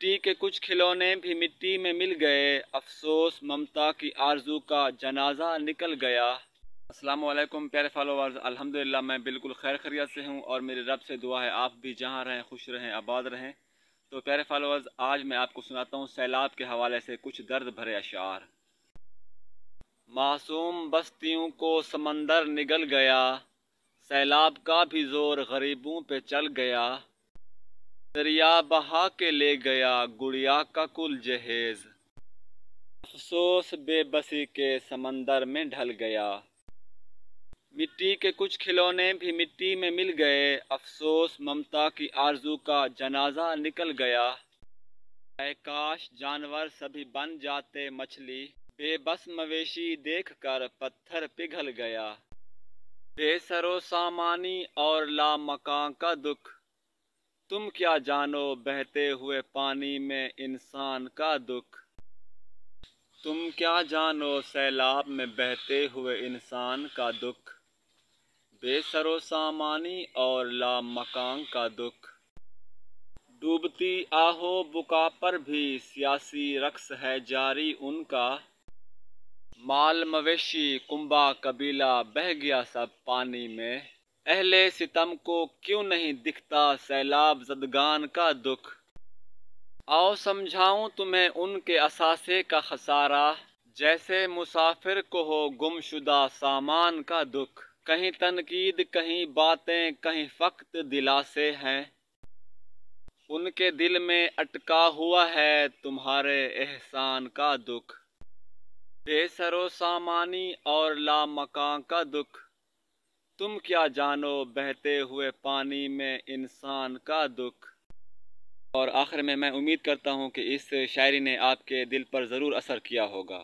मिट्टी के कुछ खिलौने भी मिट्टी में मिल गए। अफसोस, ममता की आरज़ू का जनाजा निकल गया। अस्सलाम वालेकुम प्यारे फॉलोवर्स। अल्हम्दुलिल्लाह, मैं बिल्कुल खैर खरियत से हूँ और मेरे रब से दुआ है, आप भी जहाँ रहें, खुश रहें, आबाद रहें। तो प्यारे फॉलोवर्स, आज मैं आपको सुनाता हूँ सैलाब के हवाले से कुछ दर्द भरे अशार। मासूम बस्तियों को समंदर निगल गया, सैलाब का भी ज़ोर गरीबों पे चल गया। दरिया बहा के ले गया गुड़िया का कुल जहेज। अफसोस बेबसी के समंदर में ढल गया। मिट्टी के कुछ खिलौने भी मिट्टी में मिल गए। अफसोस ममता की आरज़ू का जनाजा निकल गया। काश जानवर सभी बन जाते मछली। बेबस मवेशी देखकर पत्थर पिघल गया। बेसरो सामानी और ला मकान का दुख। तुम क्या जानो बहते हुए पानी में इंसान का दुख? तुम क्या जानो सैलाब में बहते हुए इंसान का दुख? बेसरो सामानी और ला मकान का दुख। डूबती आहो बुका पर भी सियासी रक्स है जारी उनका। माल मवेशी कुंबा कबीला बह गया सब पानी में। अहले सितम को क्यों नहीं दिखता सैलाब जदगान का दुख? आओ समझाऊं तुम्हें उनके असासे का खसारा, जैसे मुसाफिर को हो गुमशुदा सामान का दुख। कहीं तनकीद, कहीं बातें, कहीं फक्त दिलासे हैं। उनके दिल में अटका हुआ है तुम्हारे एहसान का दुख। बेसरो सामानी और ला मकान का दुख। तुम क्या जानो, बहते हुए पानी में इंसान का दुख। और आखिर में मैं उम्मीद करता हूँ कि इस शायरी ने आपके दिल पर ज़रूर असर किया होगा।